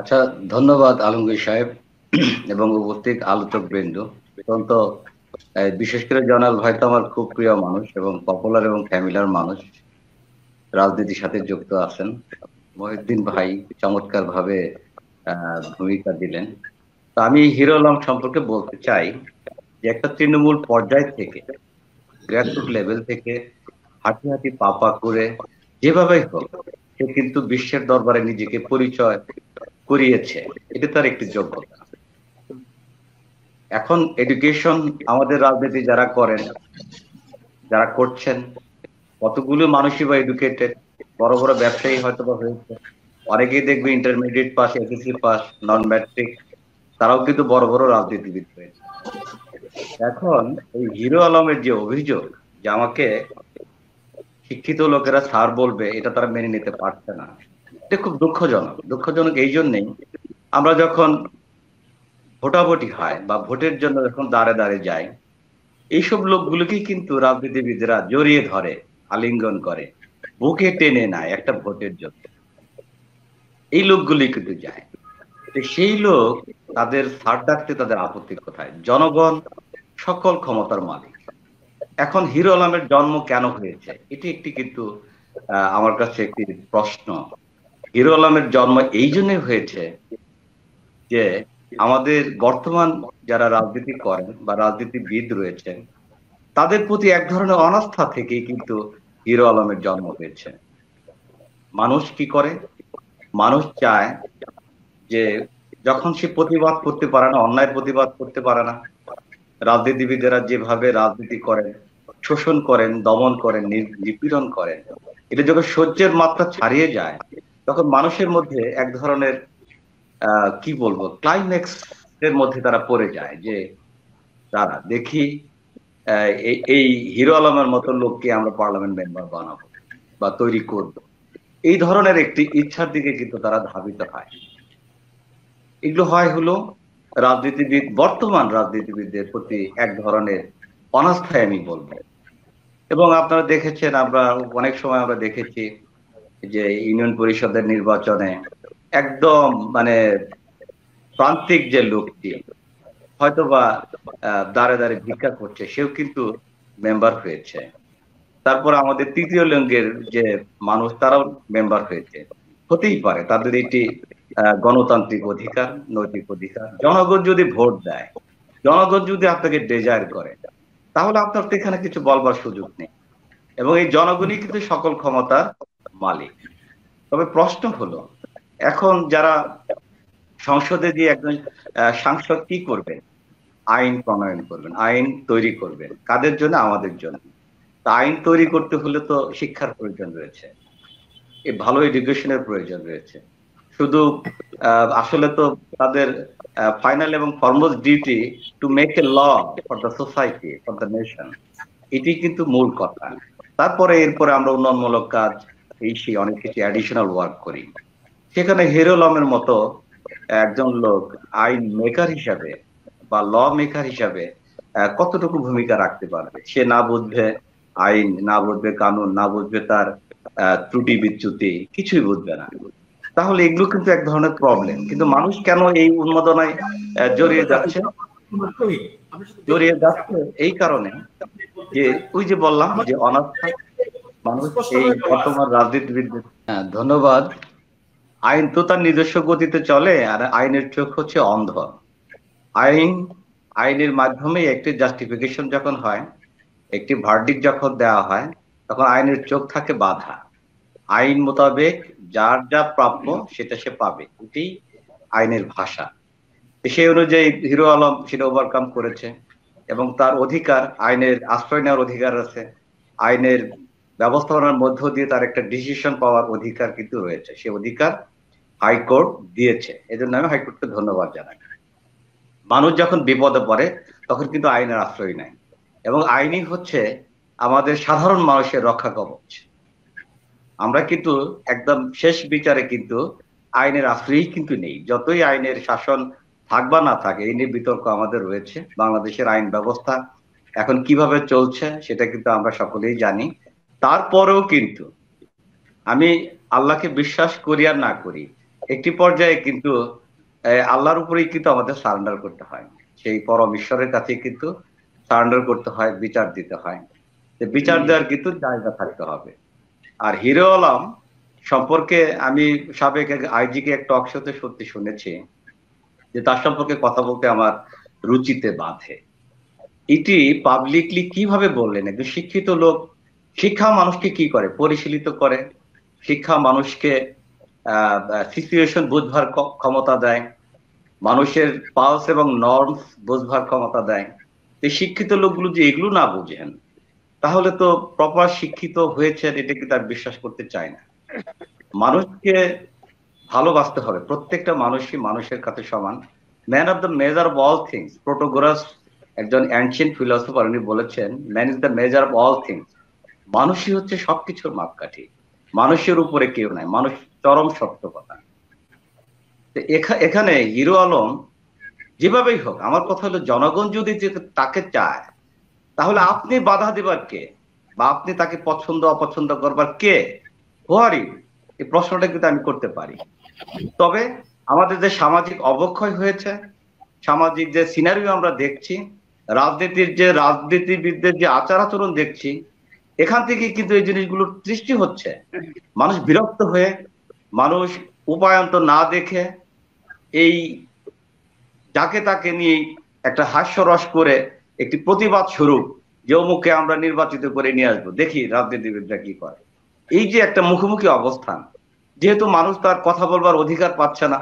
আচ্ছা ধন্যবাদ আলমগীর সাহেব এবং উপস্থিত আলোচক বৃন্দ। অত্যন্ত বিশেষ করে জনাল ভাই তো আমার খুব প্রিয় মানুষ এবং পপুলার এবং ফ্যামিলার মানুষ। রাজনীতির সাথে যুক্ত আছেন। মহিউদ্দিন ভাই চমৎকার ভাবে ভূমিকা দিলেন। তো আমি হিরো আলম সম্পর্কে বলতে চাই যে একটা তৃণমূল পর্যায় থেকে গ্রাসরুট লেভেল থেকে হাঁটি হাঁটি পাপা করে যেভাবেই হোক, সে কিন্তু বিশ্বের দরবারে নিজেকে পরিচয় করিয়েছে, এটা তার একটি যোগ্যতা। এখন এডুকেশন আমাদের রাজনীতি যারা করেন, যারা করছেন, কতগুলো মানুষই বা এডুকেটেড বড় বড় ব্যবসায়ী হয়তো বা হয়েছে। অনেকেই দেখবে intermediate pass SSC pass non matric তারাও কিন্তু বড় বড় রাজনীতিবিদ হয়েছে। এখন এই হিরো আলমের যে অভিযোগ যে আমাকে শিক্ষিত লোকেরা স্যার বলবে, এটা তারা মেনে নিতে পারছে না। এটা খুব দুঃখজনক। দুঃখজনক এই জন্যেই আমরা যখন ভোটাভুটি হয় বা ভোটের জন্য যখন দাঁড়ে দাঁড়ে যাই, এইসব লোকগুলোকেই কিন্তু রাজনীতিবিদরা জড়িয়ে ধরে, আলিঙ্গন করে, বুকে টেনে নেয় একটা ভোটের জন্য। এই লোকগুলি কিন্তু যায়। সেই লোক তাদের সার ডাকতে তাদের আপত্তি কোথায়? জনগণ সকল ক্ষমতার মালিক। এখন হিরো আলমের জন্ম কেন হয়েছে? এটি একটি কিন্তু আমার কাছে একটি প্রশ্ন। হিরো আলমের জন্ম এই জন্য হয়েছে যে আমাদের বর্তমান যারা রাজনীতি করেন বা রাজনীতিবিদ রয়েছেন, তাদের প্রতি এক ধরনের অনাস্থা থেকেই কিন্তু হিরো আলমের জন্ম হয়েছে। মানুষ কি করে? মানুষ চায় যে যখন সে প্রতিবাদ করতে পারে না অন্যায় প্রতিবাদ করতে পারে না, রাজনীতিবিদেরা যেভাবে রাজনীতি করেন, শোষণ করেন, দমন করেন নিপীড়ন করেন, এটা যখন সহ্যের মাত্রা ছাড়িয়ে যায় তখন মানুষের মধ্যে এক ধরনের কি বলব ক্লাইম্যাক্স এর মধ্যে তারা পড়ে যায় যে তারা দেখি এই হিরো আলমের মতো লোককে আমরা পার্লামেন্ট মেম্বার বানাবো বা তৈরি করব। এই ধরনের একটি ইচ্ছার দিকে কিন্তু তারা ধাবিত হয়। এগুলো হয় হলো রাজনীতিবিদ, বর্তমান রাজনীতিবিদদের প্রতি এক ধরনের অনাস্থায় আমি বলব। এবং আপনারা দেখেছেন, আমরা অনেক সময় আমরা দেখেছি যে ইউনিয়ন পরিষদের নির্বাচনে একদম মানে প্রান্তিক যে লোকটি হয়তো বা দাঁড়ে দাঁড়ে ভিক্ষা করছে, সেও কিন্তু মেম্বার হয়েছে। তারপর আমাদের তৃতীয় লিঙ্গের যে মানুষ, তারাও মেম্বার হয়েছে। হতেই পারে, তাদের এটি গণতান্ত্রিক অধিকার, নৈতিক অধিকার। জনগণ যদি ভোট দেয়, জনগণ যদি আপনাকে ডেজায়ার করে, তাহলে আপনার তো এখানে কিছু বলবার সুযোগ নেই। এবং এই জনগণই কিন্তু সকল ক্ষমতার মালিক তবে প্রশ্ন হলো, এখন যারা সংসদে যে একজন সাংসদ কি করবেন? আইন প্রণয়ন করবেন, আইন তৈরি করবেন, কাদের জন্য? আমাদের জন্য। তা আইন তৈরি করতে হলে তো শিক্ষার প্রয়োজন রয়েছে। এই ভালো এডুকেশনের প্রয়োজন রয়েছে। শুধু আসলে তো তাদের ফাইনাল এবং foremost duty to make a law for the society, for the nation, এটি কিন্তু মূল কথা। তারপরে এরপরে আমরা উন্নয়নমূলক কাজ এই সেই অনেক কিছু অ্যাডিশনাল ওয়ার্ক করি। সেখানে হেরোলমের মতো একজন লোক আইন মেকার হিসাবে বা ল মেকার হিসাবে কতটুকু ভূমিকা রাখতে পারবে? সে না বুঝবে আইন, না বুঝবে কানুন, না বুঝবে তার ত্রুটি বিচ্যুতি, কিছুই বুঝবে না। তাহলে এগুলো কিন্তু এক ধরনের প্রবলেম কিন্তু মানুষ কেন এই উন্মাদনায় জড়িয়ে যাচ্ছে? জড়িয়ে যাচ্ছে এই কারণে যে ওই যে বললাম যে অনাস্থা মানুষ এই বর্তমান রাজনীতিবিদদের। হ্যাঁ ধন্যবাদ। আইন তো তার নিজস্ব গতিতে চলে আর আইনের চোখ হচ্ছে অন্ধ। আইন আইনের মাধ্যমে একটি জাস্টিফিকেশন যখন হয় একটি ভার্ডিক যখন দেওয়া হয় তখন আইনের চোখ থাকে বাধা। আইন মোতাবেক যার যা প্রাপ্য সেটা সে পাবে। এটি আইনের ভাষা। সেই অনুযায়ী হিরো আলম সেটা ওভারকাম করেছে এবং তার অধিকার আইনের আশ্রয় নেওয়ার অধিকার আছে। আইনের ব্যবস্থাপনার মধ্য দিয়ে তার একটা ডিসিশন পাওয়ার অধিকার কিন্তু রয়েছে। সে অধিকার হাইকোর্ট দিয়েছে। এই জন্য আমি হাইকোর্টকে ধন্যবাদ জানাই। মানুষ যখন বিপদে পড়ে, তখন কিন্তু আইনের আশ্রয় নেয়। এবং আইনই হচ্ছে আমাদের সাধারণ মানুষের রক্ষা কবচ। আমরা কিন্তু একদম শেষ বিচারে কিন্তু আইনের আশ্রয়ই কিন্তু নেই। যতই আইনের শাসন থাক বা না থাকে, এই নিয়ে বিতর্ক আমাদের রয়েছে। বাংলাদেশের আইন ব্যবস্থা এখন কীভাবে চলছে, সেটা কিন্তু আমরা সকলেই জানি। তারপরেও কিন্তু আমি আল্লাহকে বিশ্বাস করি আর না করি একটি পর্যায়ে কিন্তু আল্লাহর উপরেই কিন্তু আমাদের সারেন্ডার করতে হয়। সেই পরম ঈশ্বরের কাছে কিন্তু সারেন্ডার করতে হয় বিচার দিতে হয়। বিচার দেওয়ার কিন্তু জায়গা থাকতে হবে। আর হিরো আলম সম্পর্কে আমি সাবেক আইজি কে একটা অক্ষতে সত্যি শুনেছি যে তার সম্পর্কে কথা বলতে আমার রুচিতে বাঁধে। এটি পাবলিকলি কীভাবে বললেন? একজন শিক্ষিত লোক শিক্ষা মানুষকে কি করে? পরিশীলিত করে। শিক্ষা মানুষকে সিচুয়েশন বুঝবার ক্ষমতা দেয়। মানুষের পালস এবং নর্মস বুঝবার ক্ষমতা দেয়। এই শিক্ষিত লোকগুলো যে এগুলো না বুঝেন, তাহলে তো প্রপার শিক্ষিত হয়েছেন এটা কিন্তু আর বিশ্বাস করতে চায় না। মানুষকে ভালোবাসতে হবে। প্রত্যেকটা মানুষই মানুষের কাছে সমান। Man of the measure of all things Protagoras একজন অ্যানশিয়েন্ট ফিলোসফার উনি বলেছেন man is the measure of all things মানুষই হচ্ছে সবকিছুর মাপকাঠি। মানুষের উপরে কেউ নাই, মানুষ চরম সত্য কথা এখানে হিরো আলম যেভাবেই হোক, আমার কথা হলো জনগণ যদি তাকে চায়, তাহলে আপনি বাধা দেবার কে? বা আপনি তাকে পছন্দ, অপছন্দ করবার কে? হোয়ারি এই প্রশ্নটা কিন্তু আমি করতে পারি। তবে আমাদের যে সামাজিক অবক্ষয় হয়েছে, সামাজিক যে সিনারিও আমরা দেখছি, রাজনীতির যে, রাজনীতিবিদদের যে আচার আচরণ দেখছি এখান থেকে কিন্তু এই জিনিসগুলোর সৃষ্টি হচ্ছে। মানুষ বিরক্ত হয়ে, মানুষ উপায়ন্ত না দেখে এই যাকে তাকে নিয়ে একটা হাস্যরস করে একটি প্রতিবাদ স্বরূপ যে অমুককে আমরা নির্বাচিত করে নিয়ে আসব। দেখি রাজনীতিবিদরা কি করে। এই যে একটা মুখোমুখি অবস্থান, যেহেতু মানুষ তার কথা বলবার অধিকার পাচ্ছে না,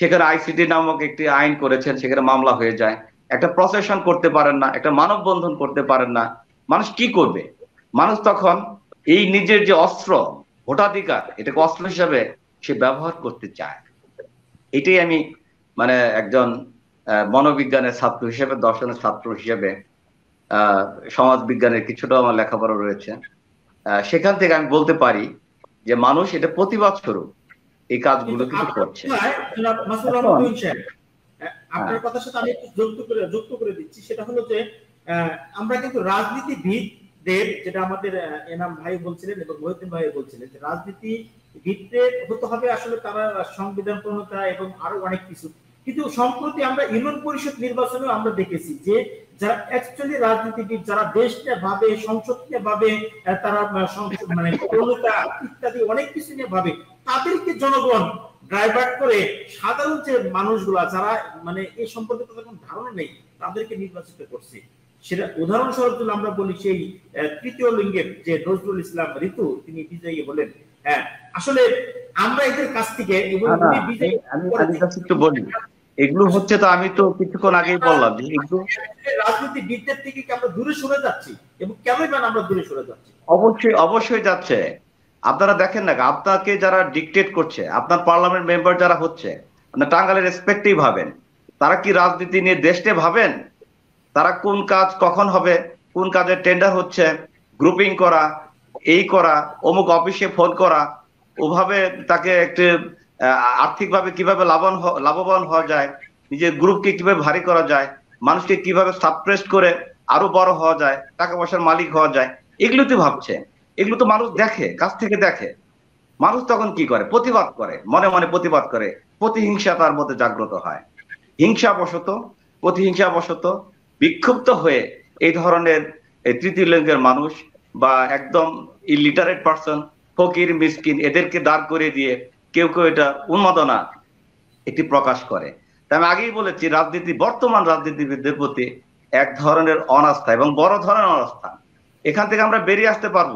সেখানে আইসিটি নামক একটি আইন করেছেন, সেখানে মামলা হয়ে যায়। একটা প্রসেশন করতে পারেন না, একটা মানববন্ধন করতে পারেন না। মানুষ কি করবে? মানুষ তখন এই নিজের যে অস্ত্র ভোটাধিকার এটাকে অস্ত্র হিসাবে সে ব্যবহার করতে চায়। এটাই আমি মানে একজন মনোবিজ্ঞানের ছাত্র হিসেবে দর্শনের ছাত্র হিসেবে সমাজ বিজ্ঞানের কিছুটা আমার লেখাপড়া রয়েছে। সেখান থেকে আমি বলতে পারি যে মানুষ এটা প্রতিবাদ স্বরূপ এই কাজগুলো কিছু করছে। আপনার কথার সাথে আমি যুক্ত করে যুক্ত করে দিচ্ছি। সেটা হলো যে আমরা কিন্তু রাজনীতিবিদ দেব, যেটা আমাদের এনাম ভাই বলছিলেন এবং মহিউদ্দিন ভাই বলছিলেন, যে রাজনীতি বিদদের হতে হবে আসলে তারা সংবিধান প্রণতা এবং আরও অনেক কিছু। কিন্তু সম্প্রতি আমরা ইউনিয়ন পরিষদ নির্বাচনেও আমরা দেখেছি যে যারা অ্যাকচুয়ালি রাজনীতিবিদ, যারা দেশ নিয়ে ভাবে সংসদ নিয়ে ভাবে তারা মানে প্রণতা ইত্যাদি অনেক কিছু নিয়ে ভাবে, তাদেরকে জনগণ ড্রাইভার করে সাধারণ যে মানুষগুলা, যারা মানে এই সম্পর্কে তাদের কোনো ধারণা নেই, তাদেরকে নির্বাচিত করছে। সেটা উদাহরণস্বরূপ যদি আমরা বলি সেই তৃতীয় লিঙ্গের যে নজরুল ইসলাম ঋতু তিনি বিজয়ী হলেন হ্যাঁ আসলে আমরা এদের কাছ থেকে একটু বলি এগুলো হচ্ছে তো আমি তো কিছুক্ষণ আগেই বললাম যে এগুলো রাজনীতিবিদদের থেকে কি আমরা দূরে সরে যাচ্ছি? এবং কেন আমরা দূরে সরে যাচ্ছি? অবশ্যই অবশ্যই যাচ্ছে। আপনারা দেখেন না আপনাকে যারা ডিকটেট করছে আপনার পার্লামেন্ট মেম্বার যারা হচ্ছে আপনার টাঙ্গালের রেসপেক্টেই ভাবেন তারা কি রাজনীতি নিয়ে দেশে ভাবেন? তারা কোন কাজ কখন হবে, কোন কাজের টেন্ডার হচ্ছে গ্রুপিং করা, এই করা, অমুক অফিসে ফোন করা, ওভাবে তাকে একটু আর্থিকভাবে কীভাবে লাভবান লাভবান হওয়া যায়, নিজের গ্রুপকে কীভাবে ভারী করা যায়, মানুষকে কীভাবে সাবপ্রেস করে আরও বড় হওয়া যায়, টাকা পয়সার মালিক হওয়া যায়, এগুলো তো ভাবছে। এগুলো তো মানুষ দেখে, কাছ থেকে দেখে। মানুষ তখন কি করে? প্রতিবাদ করে, মনে মনে প্রতিবাদ করে। প্রতিহিংসা তার মধ্যে জাগ্রত হয়। হিংসা বশত প্রতিহিংসা বশত বিক্ষুব্ধ হয়ে এই ধরনের তৃতীয় লিঙ্গের মানুষ বা একদম ইলিটারেট পার্সন ফকির মিসকিন এদেরকে দাঁড় করে দিয়ে কেউ কেউ এটা উন্মাদনা এটি প্রকাশ করে। তাই আমি আগেই বলেছি, রাজনীতি, বর্তমান রাজনীতিবিদদের প্রতি এক ধরনের অনাস্থা এবং বড় ধরনের অনাস্থা। এখান থেকে আমরা বেরিয়ে আসতে পারব।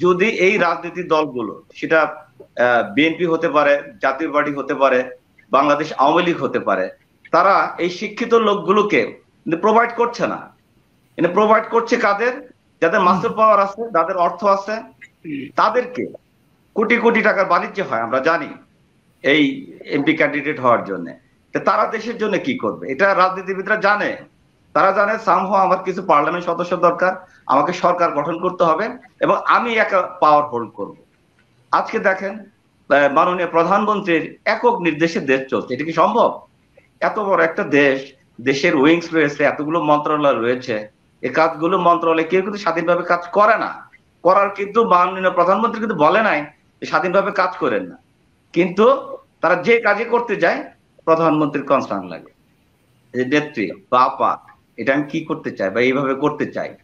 যদি এই রাজনীতি দলগুলো, সেটা বিএনপি হতে পারে, জাতীয় পার্টি হতে পারে, বাংলাদেশ আওয়ামী লীগ হতে পারে, তারা এই শিক্ষিত লোকগুলোকে প্রোভাইড করছে না। এনে প্রোভাইড করছে কাদের? যাদের মাস্টার পাওয়ার আছে, যাদের অর্থ আছে, তাদেরকে কোটি কোটি টাকার বাণিজ্য হয়, আমরা জানি এই এমপি ক্যান্ডিডেট হওয়ার জন্য। তারা দেশের জন্য কি করবে? এটা রাজনীতিবিদরা জানে। তারা জানে সামহ আমার কিছু পার্লামেন্ট সদস্য দরকার, আমাকে সরকার গঠন করতে হবে এবং আমি একা পাওয়ার হোল্ড করব। আজকে দেখেন মাননীয় প্রধানমন্ত্রীর একক নির্দেশে দেশ চলছে। এটা কি সম্ভব? এত বড় একটা দেশ দেশের উইংস রয়েছে, এতগুলো মন্ত্রণালয় রয়েছে এই কাজগুলো মন্ত্রণালয় কেউ কিন্তু স্বাধীনভাবে কাজ করে না। করার কিন্তু মাননীয় প্রধানমন্ত্রী কিন্তু বলে নাই স্বাধীনভাবে কাজ করেন না। কিন্তু তারা যে কাজে করতে যায়, প্রধানমন্ত্রীর কনসার্ন লাগে। যে নেত্রী বাপা এটা আমি কি করতে চাই বা এইভাবে করতে চাই?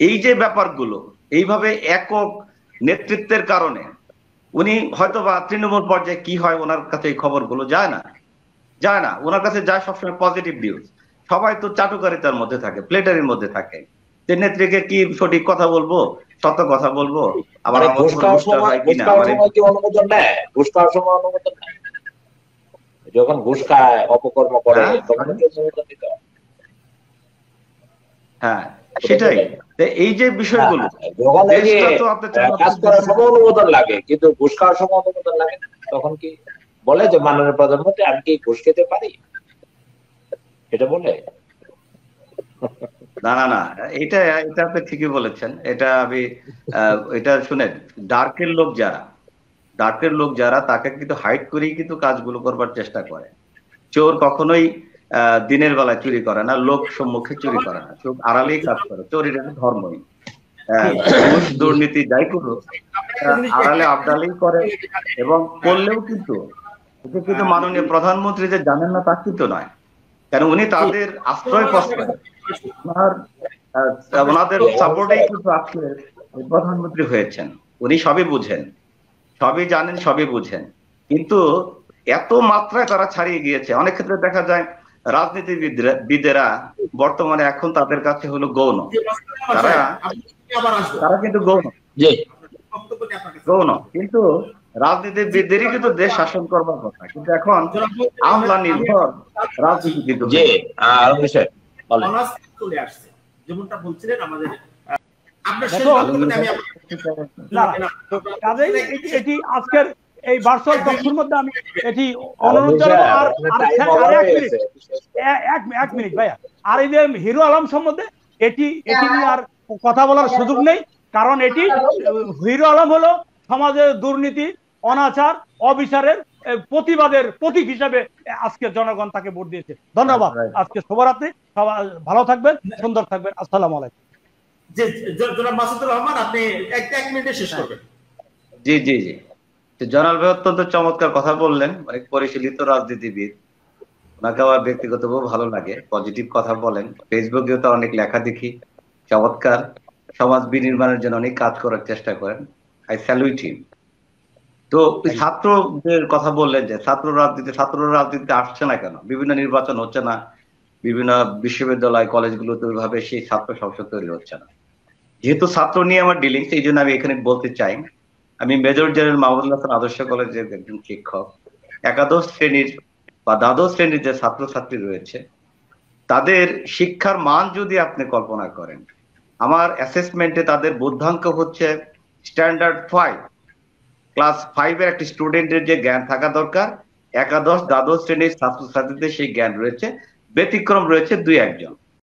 এই যে ব্যাপারগুলো, এইভাবে একক নেতৃত্বের কারণে, উনি হয়তো বা তৃণমূল পর্যায়ে কি হয়, ওনার কাছে এই খবরগুলো যায় না। যায় না, ওনার কাছে যায় সবসময় পজিটিভ নিউজ সবাই তো চাটুকারিতার মধ্যে থাকে প্লেটারির মধ্যে থাকে। যে নেত্রীকে কি সঠিক কথা বলব সত্য কথা বলব? আবার মানে হয় অনুমোদন নেয়? ঘুষ খাওয়ার সময় অনুমোদন নেয়? যখন ঘুষ খায় অপকর্ম করে হ্যাঁ। তখন অনুমোদন দিতে হ্যাঁ? সেটাই। এই যে বিষয়গুলো হ্যাঁ, এই যে আপনার আহ, কাজ করার সময় অনুমোদন লাগে কিন্তু ঘুষ খাওয়ার সময় অনুমোদন লাগে তখন কি বলে যে মাননীয় প্রধানমন্ত্রী আমি কি ঘুষ খেতে পারি? এটা বলে? না না না, এটা এটা আপনি ঠিকই বলেছেন। এটা আমি এটা শুনেন ডার্কের লোক যারা ডার্কের লোক যারা, তাকে কিন্তু হাইট করেই কিন্তু কাজগুলো করবার চেষ্টা করে। চোর কখনোই দিনের বেলায় চুরি করে না, লোক সম্মুখে চুরি করে না। চোখ আড়ালেই কাজ করে চোরের একটা ধর্মই। দুর্নীতি যাই করুক আড়ালে আবডালেই করে এবং করলেও কিন্তু কিন্তু মাননীয় প্রধানমন্ত্রী যে জানেন না তা কিন্তু নয়। কারণ উনি তাদের আশ্রয় প্রশ্রয় ওনার ওনাদের সাপোর্টেই কিন্তু আজকে প্রধানমন্ত্রী হয়েছেন। উনি সবই বুঝেন। সবই জানেন সবই বুঝেন। কিন্তু এত মাত্রায় তারা ছাড়িয়ে গিয়েছে। অনেক ক্ষেত্রে দেখা যায় রাজনীতিবিদরা বিদেরা বর্তমানে এখন তাদের কাছে হলো গৌণ। তারা- তারা কিন্তু গৌণ। গৌণ। কিন্তু রাজনীতিবিদদেরই কিন্তু দেশ শাসন করবার কথা। কিন্তু এখন আমলা নির্ভর রাজনীতি কিন্তু চলে আসছে। যেমনটা বলছিলেন আমাদের কাজেই এটি- আজকের এই ভার্চুয়াল মধ্যে আমি এটি অনুরোধ জানাব আর আর- মিনিট এক মিনিট ভাইয়া। আর এই যে হিরো আলম সম্বন্ধে এটি এটি নিয়ে আর কথা বলার সুযোগ নেই। কারণ এটি হিরো আলম হলো সমাজের দুর্নীতি অনাচার অবিচারের প্রতিবাদের প্রতীক হিসাবে আজকে জনগণ তাকে ভোট দিয়েছে। ধন্যবাদ. আজকে শুভরাত্রি। সবাই ভালো থাকবেন সুন্দর থাকবেন। আসসালামু আলাইকুম। যে জনাব মাসুদুর রহমান আপনি এক এক মিনিটে শেষ করবেন। জি জি জি। জনাল ভাই অত্যন্ত চমৎকার কথা বললেন অনেক পরিশীলিত রাজনীতিবিদ। ওনাকে আমার ব্যক্তিগতভাবে ভালো লাগে পজিটিভ কথা বলেন। ফেসবুকেও তো অনেক লেখা দেখি চমৎকার। সমাজ বিনির্মাণের জন্য অনেক কাজ করার চেষ্টা করেন। I salute him. তো ওই ছাত্রদের কথা বললেন যে ছাত্র রাজনীতি ছাত্র রাজনীতিতে আসছে না কেন? বিভিন্ন নির্বাচন হচ্ছে না। বিভিন্ন বিশ্ববিদ্যালয় কলেজগুলোতে ওইভাবে সেই ছাত্র সংসদ তৈরি হচ্ছে না। যেহেতু ছাত্র নিয়ে আমার ডিলিংস এই জন্য আমি এখানে বলতে চাই। আমি মেজর জেনারেল মাহমুদুল হাসান আদর্শ কলেজের একজন শিক্ষক। একাদশ শ্রেণির বা দ্বাদশ শ্রেণির যে ছাত্রছাত্রী রয়েছে তাদের শিক্ষার মান যদি আপনি কল্পনা করেন আমার অ্যাসেসমেন্টে তাদের বুদ্ধাঙ্ক হচ্ছে স্ট্যান্ডার্ড ফাইভ ক্লাস ফাইভের একটি স্টুডেন্টের যে জ্ঞান থাকা দরকার, একাদশ, দ্বাদশ শ্রেণির ছাত্রছাত্রীদের সেই জ্ঞান রয়েছে, ব্যতিক্রম রয়েছে দুই একজন।